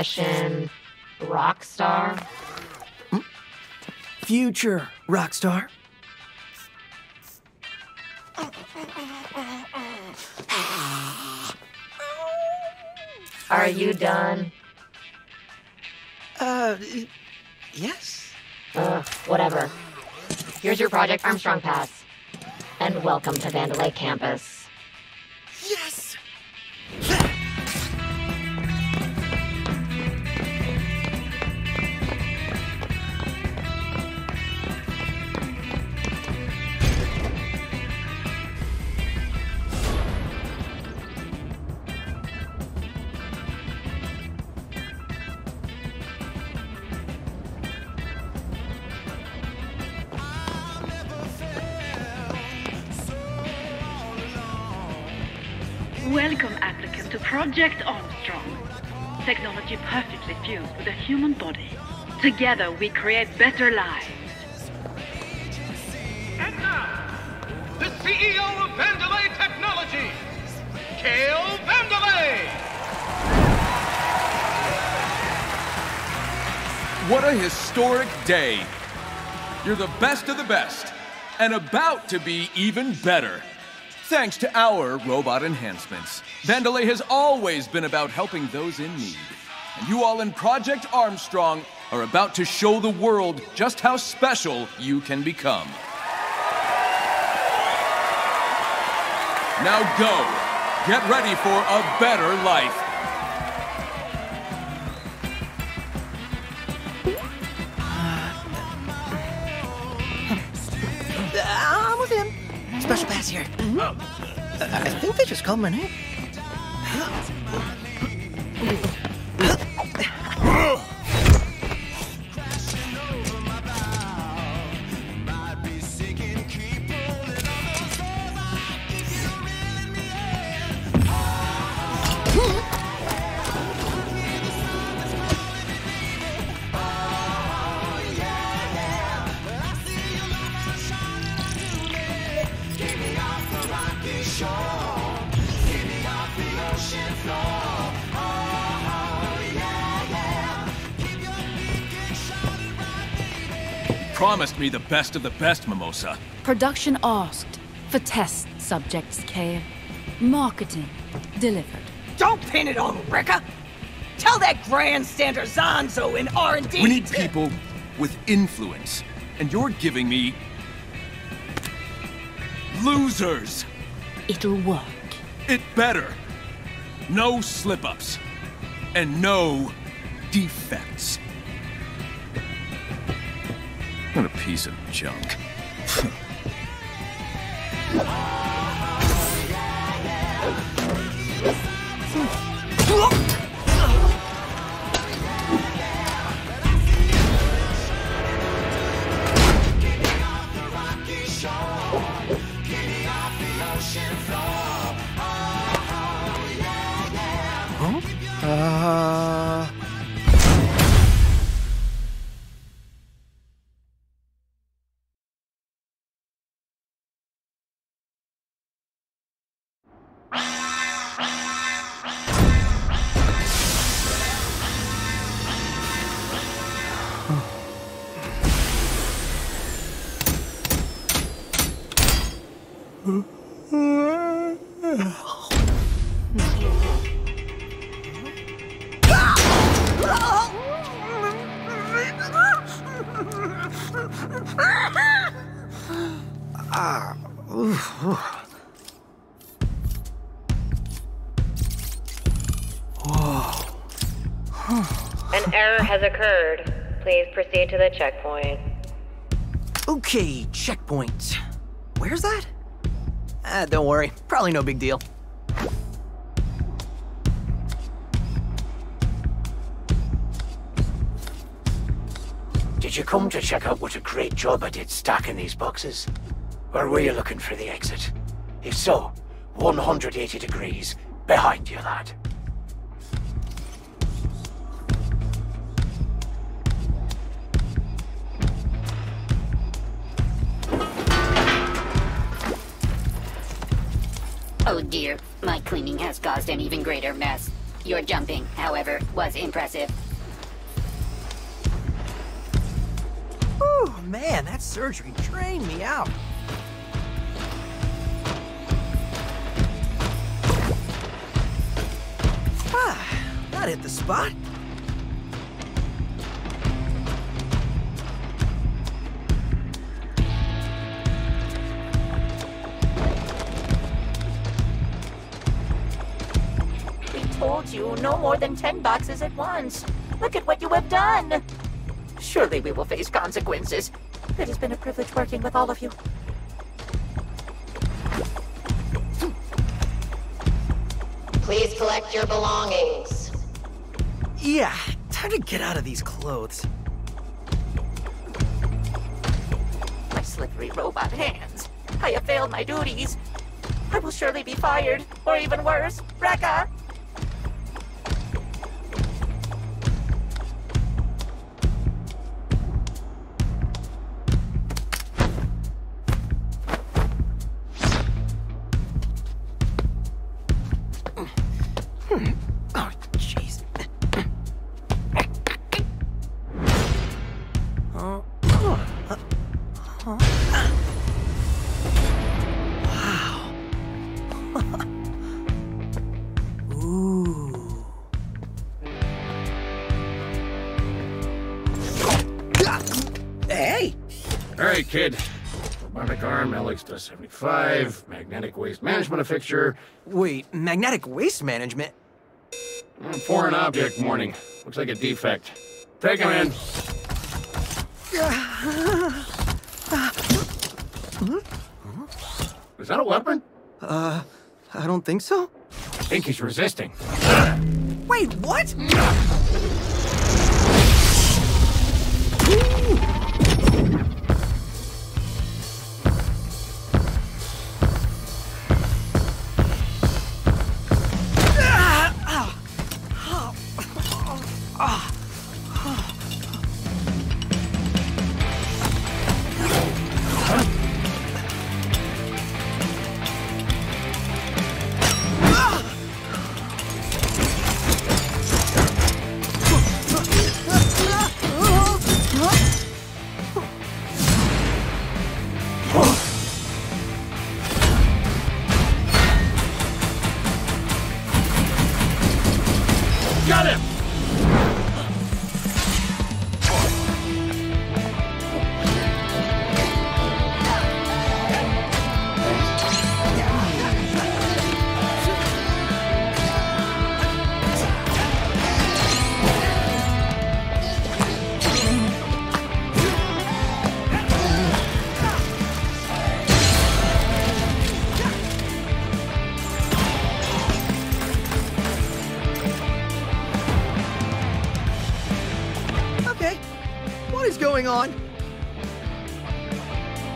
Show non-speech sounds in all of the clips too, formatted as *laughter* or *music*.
Profession, rock star? Future rock star. Are you done? Uh, yes. Ugh, whatever. Here's your Project Armstrong pass. And welcome to Vandelay campus. Project Armstrong. Technology perfectly fused with a human body. Together, we create better lives. And now, the CEO of Vandelay Technologies, Kale Vandelay! What a historic day! You're the best of the best, and about to be even better. Thanks to our robot enhancements, Vandelay has always been about helping those in need. And you all in Project Armstrong are about to show the world just how special you can become. Now go. Get ready for a better life. Uh, I'm with him. Special pass here. I I think they just called my name. Oh, my God. Promised me the best of the best, Mimosa. Production asked for test subjects, Kale. Marketing delivered. Don't pin it on Rekka. Tell that grandstander Zanzo in R&D. We need people with influence, and you're giving me losers. It'll work. It better. No slip-ups, and no defects. What a piece of junk. *laughs* An error has occurred. Please proceed to the checkpoint. Okay, checkpoint. Where's that? Ah, don't worry. Probably no big deal. Did you come to check out what a great job I did stacking these boxes? Or were you looking for the exit? If so, 180 degrees behind you, lad. Oh dear, my cleaning has caused an even greater mess. Your jumping, however, was impressive. Whew, man, that surgery drained me out. Ah, that hit the spot. Told no more than ten boxes at once. Look at what you have done. Surely we will face consequences. It has been a privilege working with all of you. Please collect your belongings. Yeah, time to get out of these clothes. My slippery robot hands. I have failed my duties. I will surely be fired, or even worse, Rekka. Alright, kid. Robotic arm, LX-75, magnetic waste management fixture, Wait, magnetic waste management? mm, foreign object warning. Looks like a defect. Take him in. Is that a weapon? Uh, I don't think so. I think he's resisting. Wait, what? Got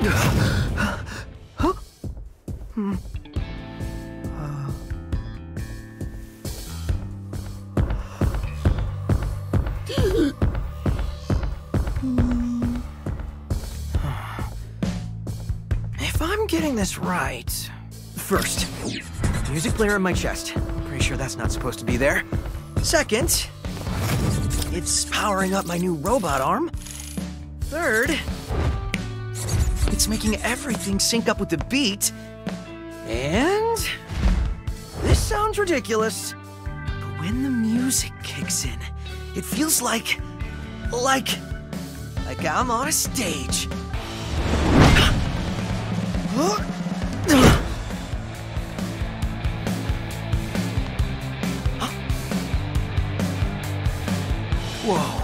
Huh? Hmm. If I'm getting this right, first, music player in my chest. Pretty sure that's not supposed to be there. Second, it's powering up my new robot arm. Third, it's making everything sync up with the beat. And this sounds ridiculous, but when the music kicks in, it feels like like like I'm on a stage. *gasps* Whoa.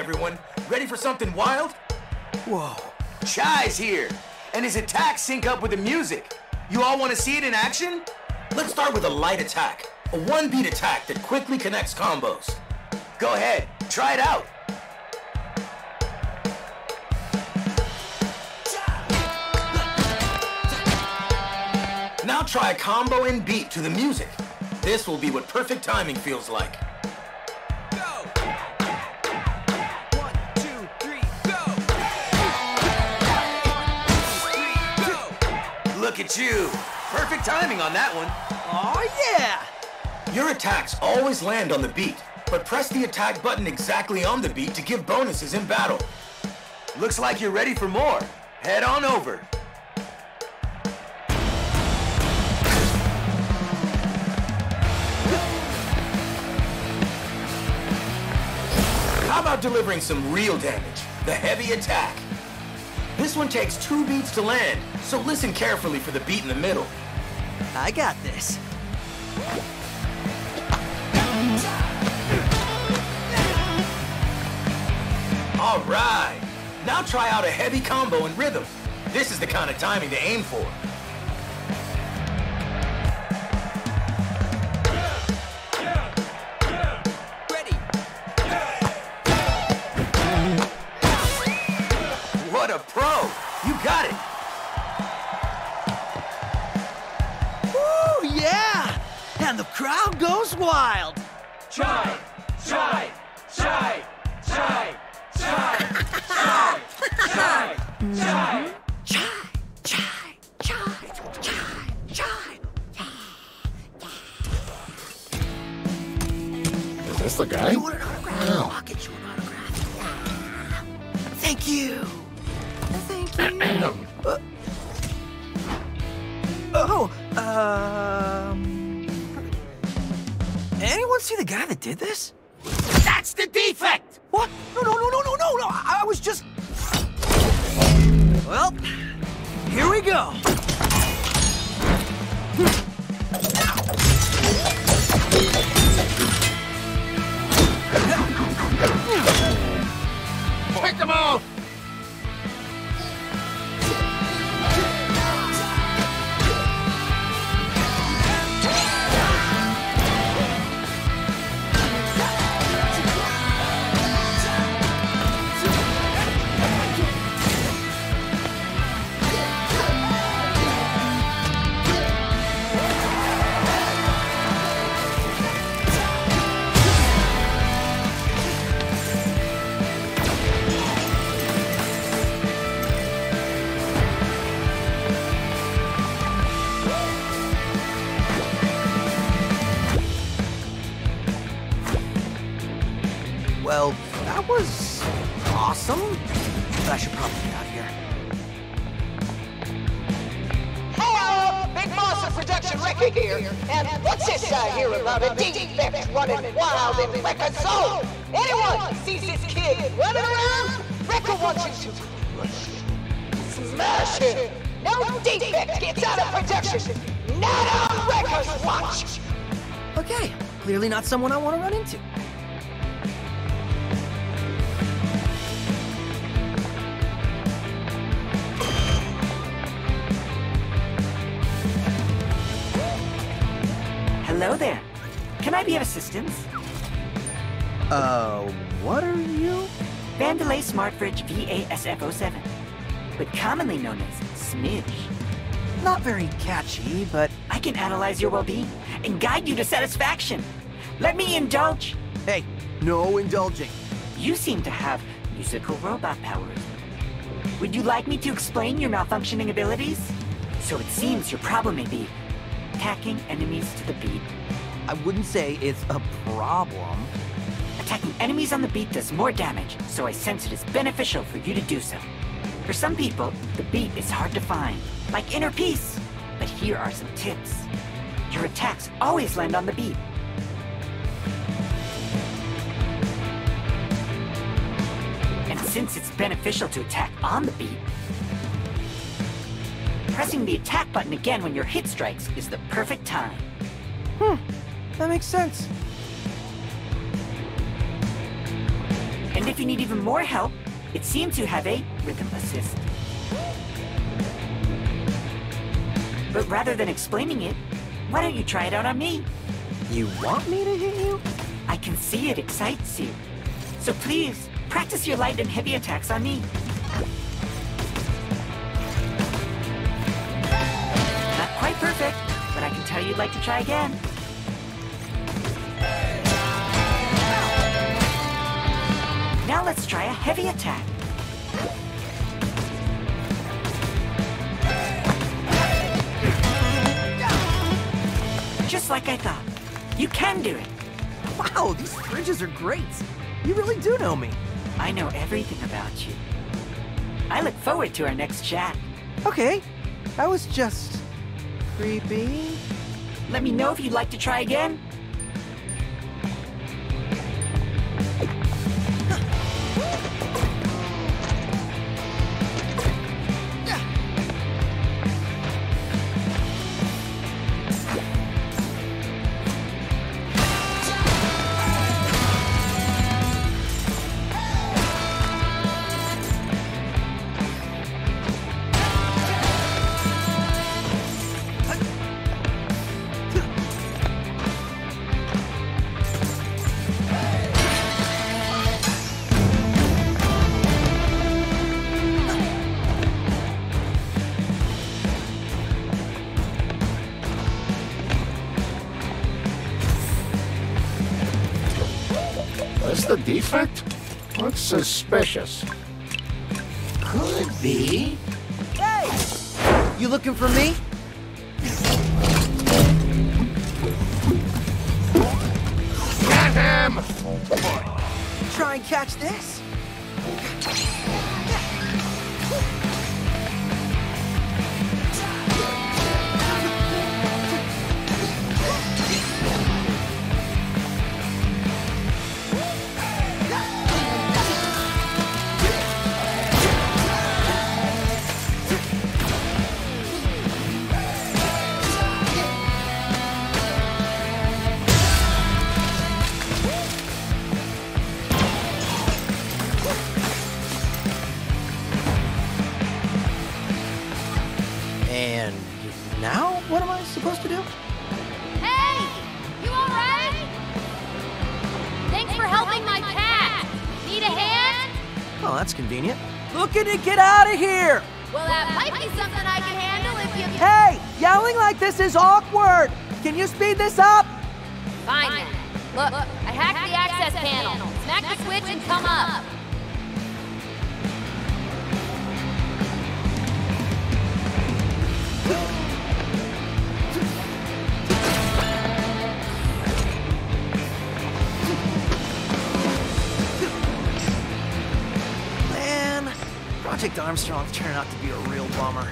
Everyone. Ready for something wild? Whoa. Chai's here, and his attacks sync up with the music. You all want to see it in action? Let's start with a light attack. A one-beat attack that quickly connects combos. Go ahead, try it out. Now try a combo and beat to the music. This will be what perfect timing feels like. At you! Perfect timing on that one. Oh yeah! Your attacks always land on the beat, but press the attack button exactly on the beat to give bonuses in battle. Looks like you're ready for more. Head on over. How about delivering some real damage? The heavy attack. This one takes two beats to land, so listen carefully for the beat in the middle. I got this. All right. Now try out a heavy combo in rhythm. This is the kind of timing to aim for. You got it! Woo, yeah! And the crowd goes wild. Try, try, try, try, try, try, try, try. Is this the guy? You want an autograph? No. I'll get you an autograph. Thank you. Uh, oh, um. Anyone see the guy that did this? That's the defect! What? No, no, no, no, no, no, no. I, I was just. Well, here we go. Rekka here. And what's this I hear about a defect running wild in Rekka Zone? Anyone sees this kid running around? Rekka wants you to smash him. No defect gets out of production. Not on Rekka's watch. Okay, clearly not someone I want to run into. Hello there. Can I be of assistance? Uh, what are you? Vandelay Smartfridge VASF07, but commonly known as Smidge. Not very catchy, but I can analyze your well-being and guide you to satisfaction. Let me indulge. hey, no indulging. You seem to have musical robot powers. Would you like me to explain your malfunctioning abilities? So it seems your problem may be attacking enemies to the beat. I wouldn't say it's a problem. Attacking enemies on the beat does more damage, so I sense it is beneficial for you to do so. For some people, the beat is hard to find, like inner peace. But here are some tips. Your attacks always land on the beat. And since it's beneficial to attack on the beat, pressing the attack button again when your hit strikes is the perfect time. Hmm, That makes sense. And if you need even more help, it seems you have a rhythm assist. But rather than explaining it, why don't you try it out on me? You want me to hit you? I can see it excites you. So please, practice your light and heavy attacks on me. You'd like to try again. Now let's try a heavy attack. Just like I thought. You can do it. Wow, these fridges are great. You really do know me. I know everything about you. I look forward to our next chat. Okay, that was just creepy. Let me know if you'd like to try again. The defect? Looks suspicious. Could be. Hey! You looking for me? Get him! Try and catch this? Like this is awkward! Can you speed this up? Fine then. Look, I hacked the access panel. Smack the switch and come up. Man, Project Armstrong's turning out to be a real bummer.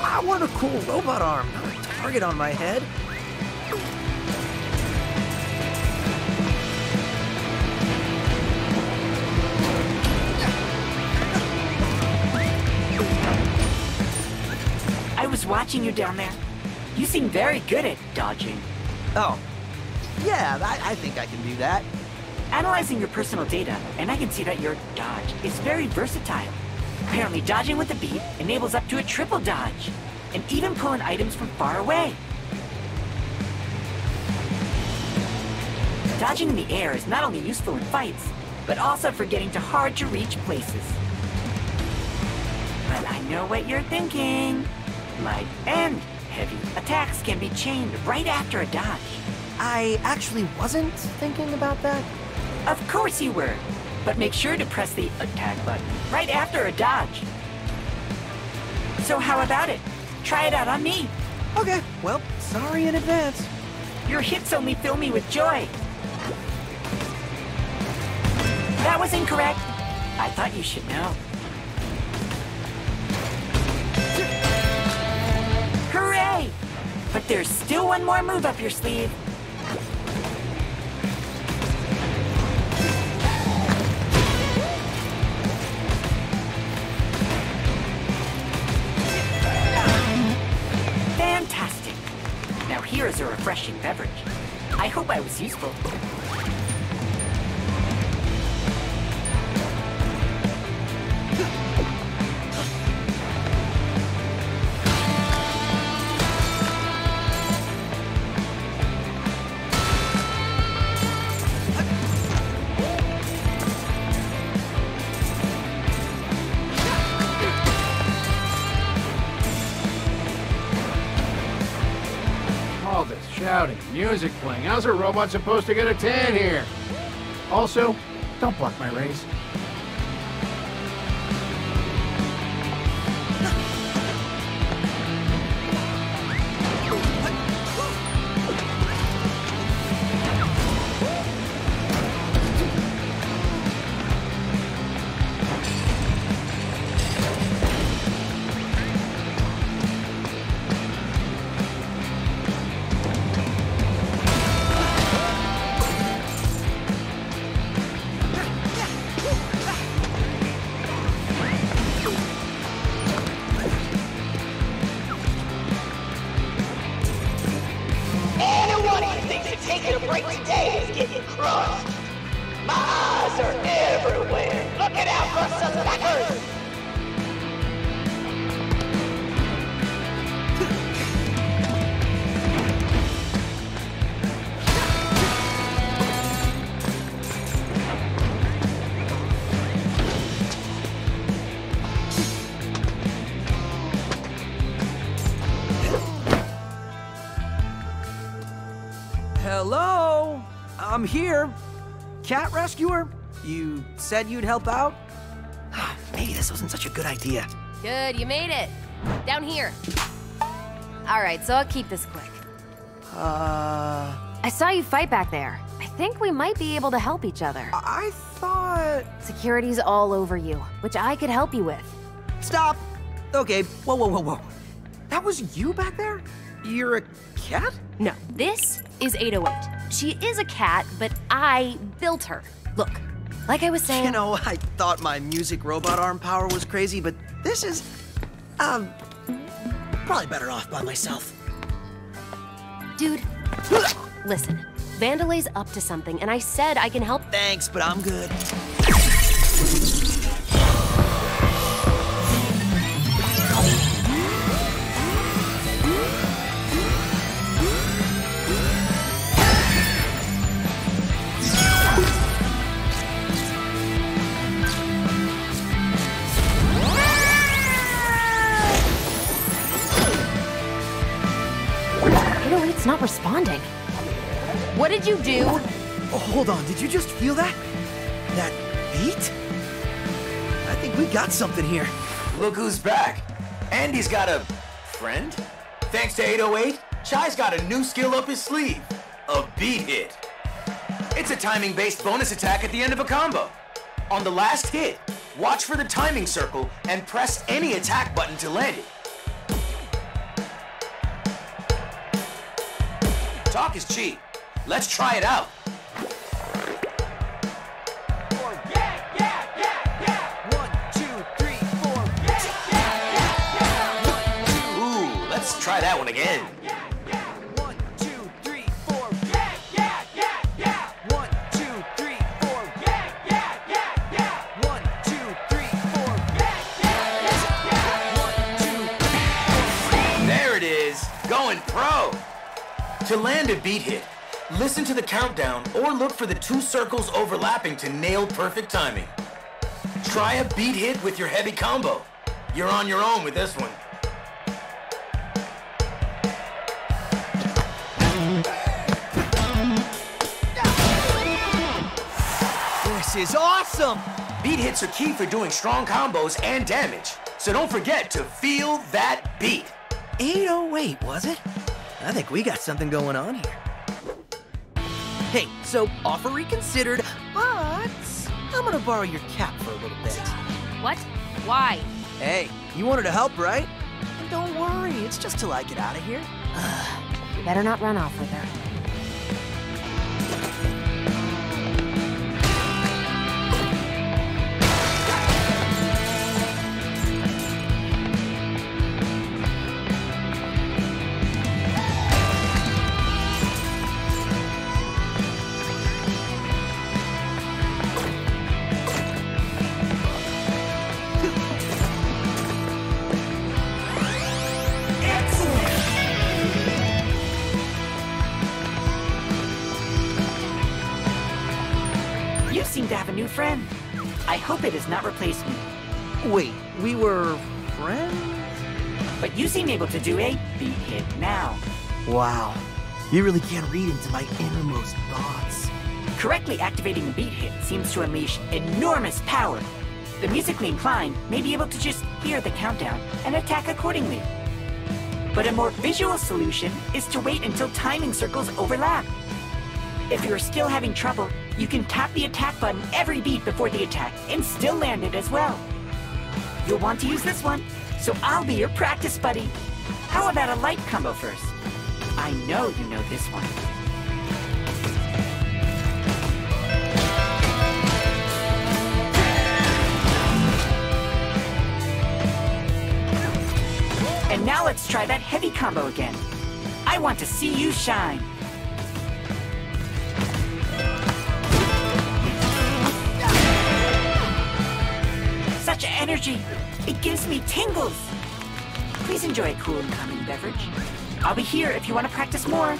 I want a cool robot arm, not a target on my head. I was watching you down there. You seem very good at dodging. Oh, yeah, I, I think I can do that. Analyzing your personal data, and I can see that your dodge is very versatile. Apparently, dodging with a beat enables up to a triple dodge, and even pulling items from far away. Dodging in the air is not only useful in fights, but also for getting to hard-to-reach places. But I know what you're thinking. Light and heavy attacks can be chained right after a dodge. I actually wasn't thinking about that. Of course you were. But make sure to press the attack button right after a dodge. So how about it? Try it out on me. Okay, well, sorry in advance. Your hits only fill me with joy. That was incorrect. I thought you should know. Hooray! But there's still one more move up your sleeve. Here is a refreshing beverage. I hope I was useful. Music playing. How's a robot supposed to get a tan here? Also, don't block my rays. I'm here. Cat rescuer? You said you'd help out? *sighs* Maybe this wasn't such a good idea. Good, you made it. Down here. Alright, so I'll keep this quick. Uh. I saw you fight back there. I think we might be able to help each other. I thought. Security's all over you, which I could help you with. Stop! Okay, whoa, whoa, whoa, whoa. That was you back there? You're a cat? No, this is 808. She is a cat, but I built her. Look, like I was saying. You know, I thought my music robot arm power was crazy, but this is. Um. Probably better off by myself. Dude, listen. Vandelay's up to something, and I said I can help. Thanks, but I'm good. It's not responding. What did you do? Oh, hold on, did you just feel that? That beat? I think we got something here. Look who's back. Andy's got a friend? Thanks to 808, Chai's got a new skill up his sleeve. A beat hit. It's a timing-based bonus attack at the end of a combo. On the last hit, watch for the timing circle and press any attack button to land it. Talk is cheap. Let's try it out. Ooh, let's try that one again. To land a beat hit, listen to the countdown or look for the two circles overlapping to nail perfect timing. Try a beat hit with your heavy combo. You're on your own with this one. This is awesome! Beat hits are key for doing strong combos and damage, so don't forget to feel that beat. 808, was it? I think we got something going on here. Hey, so offer reconsidered, but I'm gonna borrow your cap for a little bit. What? Why? Hey, you wanted to help, right? And don't worry, it's just till I get out of here. *sighs* You better not run off with her. Friend. I hope it has not replaced me. Wait, we were friends? But you seem able to do a beat hit now. Wow, you really can read into my innermost thoughts. Correctly activating a beat hit seems to unleash enormous power. The musically inclined may be able to just hear the countdown and attack accordingly. But a more visual solution is to wait until timing circles overlap. If you're still having trouble, you can tap the attack button every beat before the attack and still land it as well. You'll want to use this one, so I'll be your practice buddy. How about a light combo first? I know you know this one. And now let's try that heavy combo again. I want to see you shine. Energy. It gives me tingles. Please enjoy a cool and calming beverage. I'll be here if you want to practice more.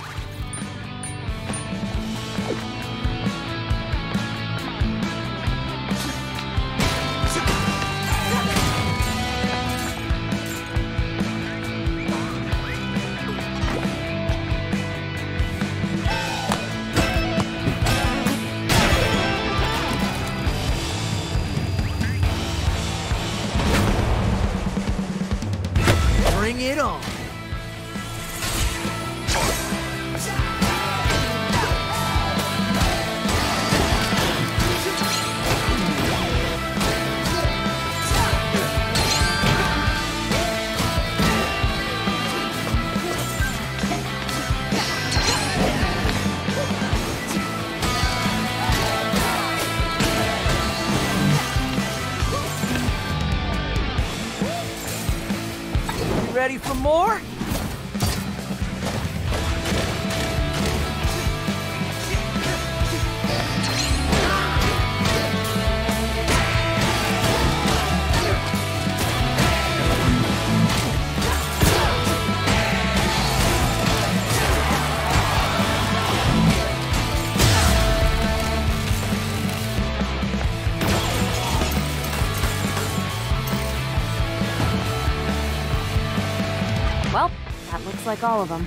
That looks like all of them.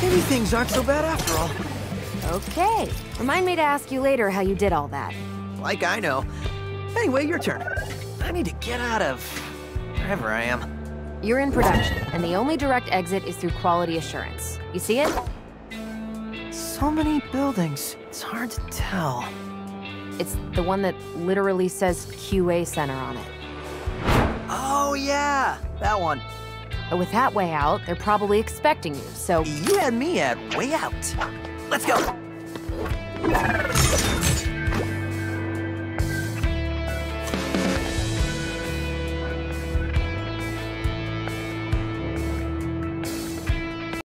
Maybe things aren't so bad after all. Okay. Remind me to ask you later how you did all that. Like I know. Anyway, your turn. I need to get out of wherever I am. You're in production, and the only direct exit is through quality assurance. You see it? So many buildings. It's hard to tell. It's the one that literally says QA Center on it. Oh, yeah. That one. But with that way out, they're probably expecting you, so. You had me at way out. Let's go.